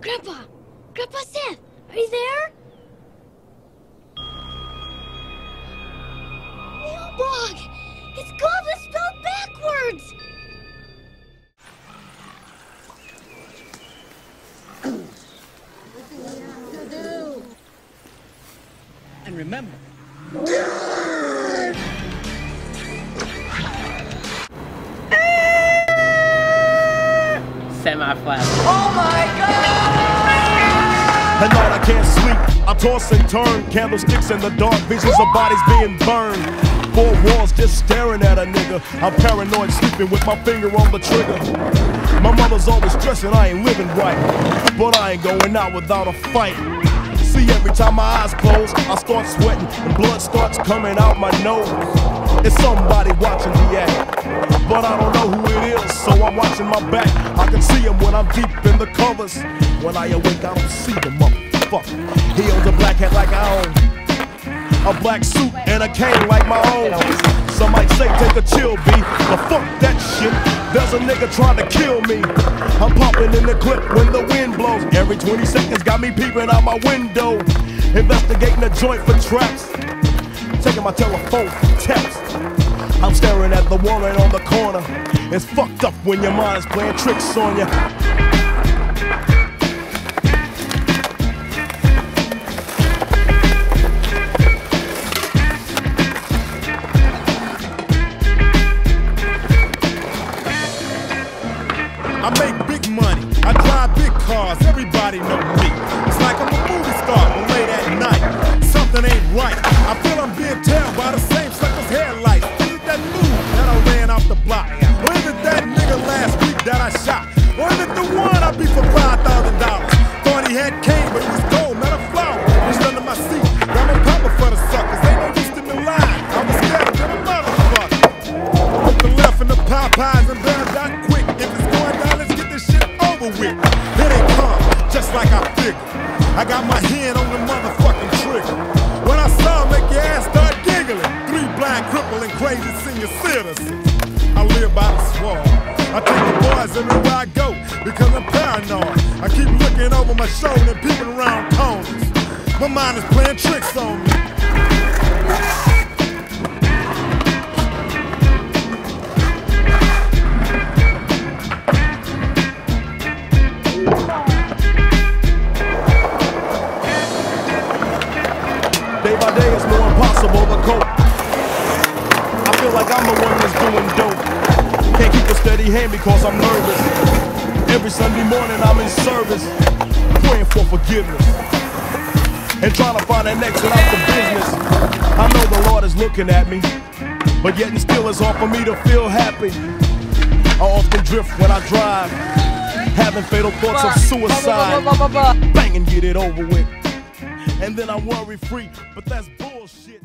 Grandpa! Grandpa Seth! Are you there? Nilbog! It's Goblin spelled backwards! And remember, Semi-flat. Oh At night I can't sleep. I toss and turn, candlesticks in the dark, visions of bodies being burned. Four walls just staring at a nigga. I'm paranoid, sleeping with my finger on the trigger. My mother's always stressing I ain't living right, but I ain't going out without a fight. See, every time my eyes close, I start sweating and blood starts coming out my nose. It's somebody watching the act, but I don't know who so I'm watching my back. I can see him when I'm deep in the covers. When I awake, I don't see the motherfucker. He owns a black hat like I own, a black suit and a cane like my own. Some might say take a chill, B, but fuck that shit. There's a nigga trying to kill me. I'm popping in the clip when the wind blows. Every 20 seconds got me peeping out my window. Investigating the joint for traps. Taking my telephone for text. I'm staring at the woman on the corner. It's fucked up when your mind's playing tricks on you. I make big money. I drive big cars. Everybody me. It's like I'm a movie star, but late at night. Something ain't right. I feel I'm being tailed by the I got my hand on the motherfucking trigger. When I saw make your ass start giggling. Three blind, crippling, crazy senior citizens. I live by the swamp. I take the boys everywhere I go because I'm paranoid. I keep looking over my shoulder and peeping around corners. My mind is playing tricks on me. I'm the one that's doing dope. Can't keep a steady hand because I'm nervous. Every Sunday morning, I'm in service, praying for forgiveness and trying to find an exit out the business. I know the Lord is looking at me, but yet and still, it's hard for me to feel happy. I often drift when I drive, having fatal thoughts of suicide. Bang and get it over with. And then I'm worry free, but that's bullshit.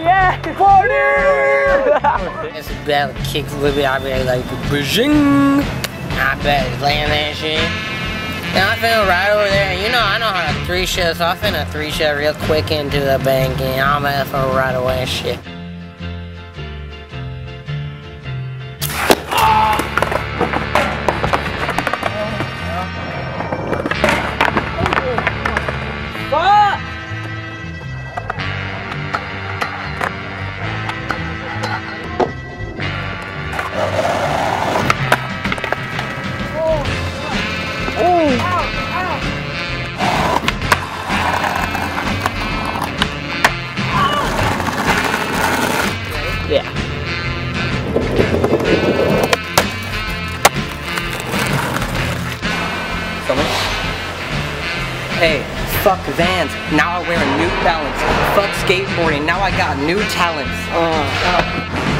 Yeah. Party! it's about to kick a. I bet like Beijing. I bet land that shit. Now I feel right over there. You know, I know how to three shot, so I finna three shot real quick into the bank and I'm at for right away shit. Fuck Vans, now I wear a New Balance. Fuck skateboarding, now I got new talents. Uh, uh.